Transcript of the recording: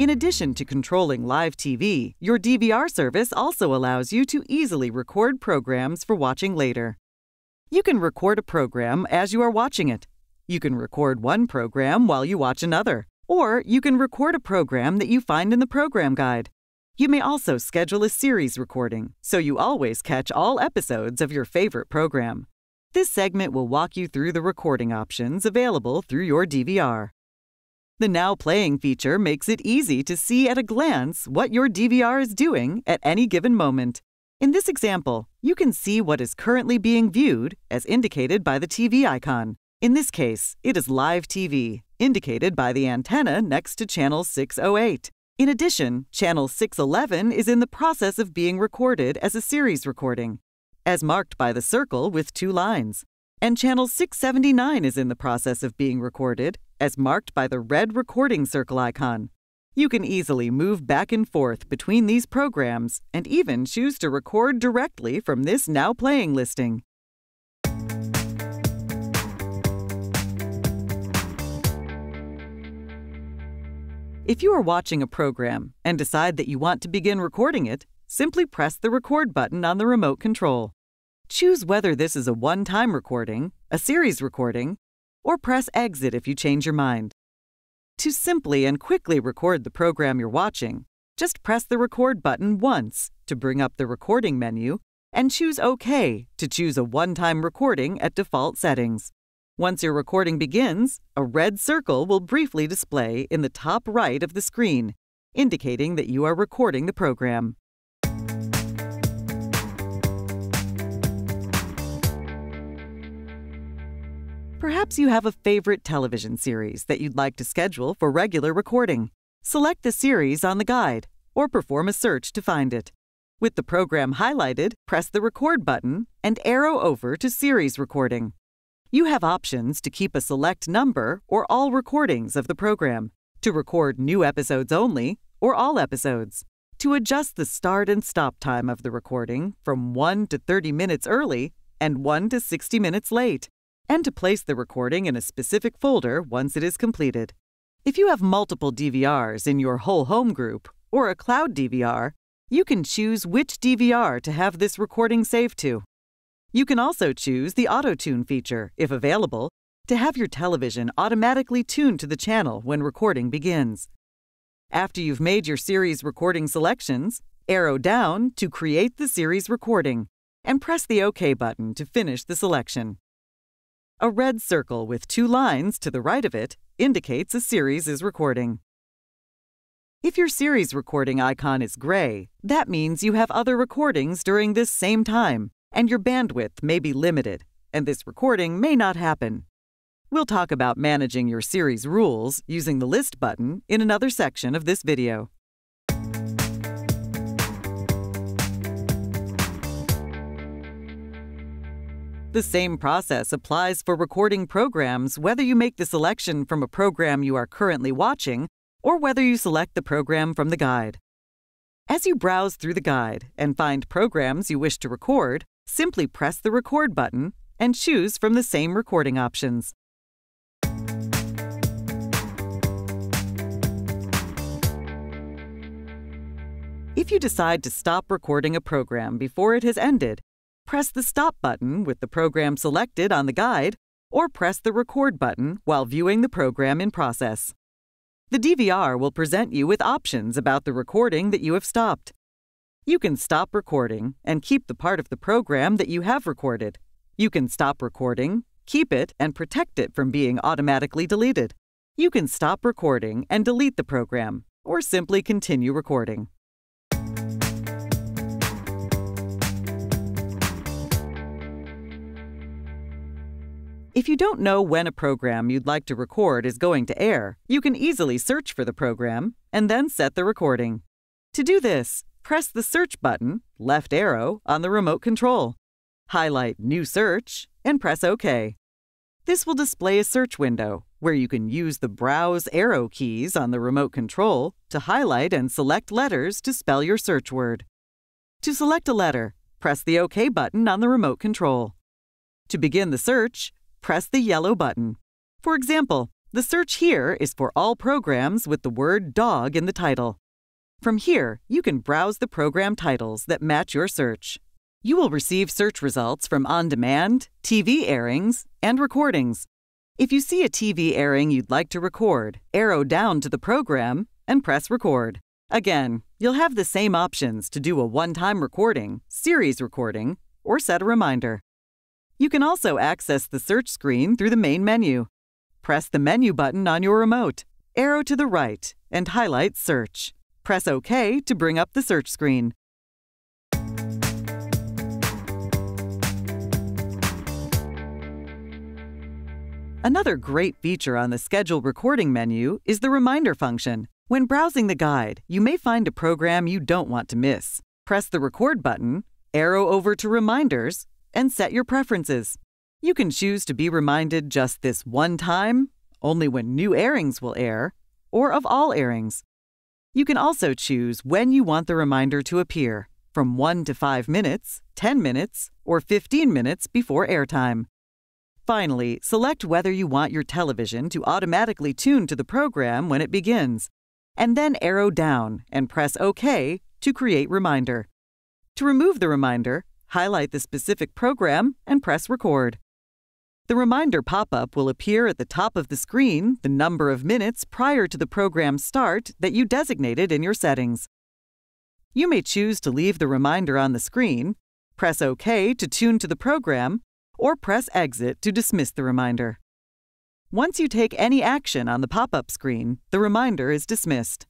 In addition to controlling live TV, your DVR service also allows you to easily record programs for watching later. You can record a program as you are watching it. You can record one program while you watch another, or you can record a program that you find in the program guide. You may also schedule a series recording, so you always catch all episodes of your favorite program. This segment will walk you through the recording options available through your DVR. The Now Playing feature makes it easy to see at a glance what your DVR is doing at any given moment. In this example, you can see what is currently being viewed, as indicated by the TV icon. In this case, it is live TV, indicated by the antenna next to channel 608. In addition, channel 611 is in the process of being recorded as a series recording, as marked by the circle with two lines. And channel 679 is in the process of being recorded, as marked by the red recording circle icon. You can easily move back and forth between these programs and even choose to record directly from this Now Playing listing. If you are watching a program and decide that you want to begin recording it, simply press the record button on the remote control. Choose whether this is a one-time recording, a series recording, or press exit if you change your mind. To simply and quickly record the program you're watching, just press the record button once to bring up the recording menu and choose OK to choose a one-time recording at default settings. Once your recording begins, a red circle will briefly display in the top right of the screen, indicating that you are recording the program. Perhaps you have a favorite television series that you'd like to schedule for regular recording. Select the series on the guide or perform a search to find it. With the program highlighted, press the record button and arrow over to series recording. You have options to keep a select number or all recordings of the program, to record new episodes only or all episodes, to adjust the start and stop time of the recording from 1 to 30 minutes early and 1 to 60 minutes late and to place the recording in a specific folder once it is completed. If you have multiple DVRs in your whole home group or a cloud DVR, you can choose which DVR to have this recording saved to. You can also choose the Auto Tune feature, if available, to have your television automatically tuned to the channel when recording begins. After you've made your series recording selections, arrow down to create the series recording and press the OK button to finish the selection. A red circle with two lines to the right of it indicates a series is recording. If your series recording icon is gray, that means you have other recordings during this same time, and your bandwidth may be limited, and this recording may not happen. We'll talk about managing your series rules using the List button in another section of this video. The same process applies for recording programs whether you make the selection from a program you are currently watching or whether you select the program from the guide. As you browse through the guide and find programs you wish to record, simply press the Record button and choose from the same recording options. If you decide to stop recording a program before it has ended, press the Stop button with the program selected on the guide, or press the Record button while viewing the program in process. The DVR will present you with options about the recording that you have stopped. You can stop recording and keep the part of the program that you have recorded. You can stop recording, keep it, and protect it from being automatically deleted. You can stop recording and delete the program, or simply continue recording. If you don't know when a program you'd like to record is going to air, you can easily search for the program and then set the recording. To do this, press the Search button, left arrow, on the remote control. Highlight New Search and press OK. This will display a search window where you can use the Browse arrow keys on the remote control to highlight and select letters to spell your search word. To select a letter, press the OK button on the remote control. To begin the search, press the yellow button. For example, The search here is for all programs with the word dog in the title. From here, you can browse the program titles that match your search. You will receive search results from on demand, TV airings, and recordings. If you see a TV airing you'd like to record, arrow down to the program and press record. Again, you'll have the same options to do a one time recording, series recording, or set a reminder. You can also access the search screen through the main menu. Press the menu button on your remote, arrow to the right, and highlight Search. Press OK to bring up the search screen. Another great feature on the Schedule Recording menu is the Reminder function. When browsing the guide, you may find a program you don't want to miss. Press the Record button, arrow over to Reminders, and set your preferences. You can choose to be reminded just this one time, only when new airings will air, or of all airings. You can also choose when you want the reminder to appear from 1 to 5 minutes, 10 minutes, or 15 minutes before airtime. Finally, select whether you want your television to automatically tune to the program when it begins, and then arrow down and press OK to create reminder. To remove the reminder, highlight the specific program and press record. The reminder pop up will appear at the top of the screen the number of minutes prior to the program start that you designated in your settings. You may choose to leave the reminder on the screen, press OK to tune to the program, or press Exit to dismiss the reminder. Once you take any action on the pop up screen, the reminder is dismissed.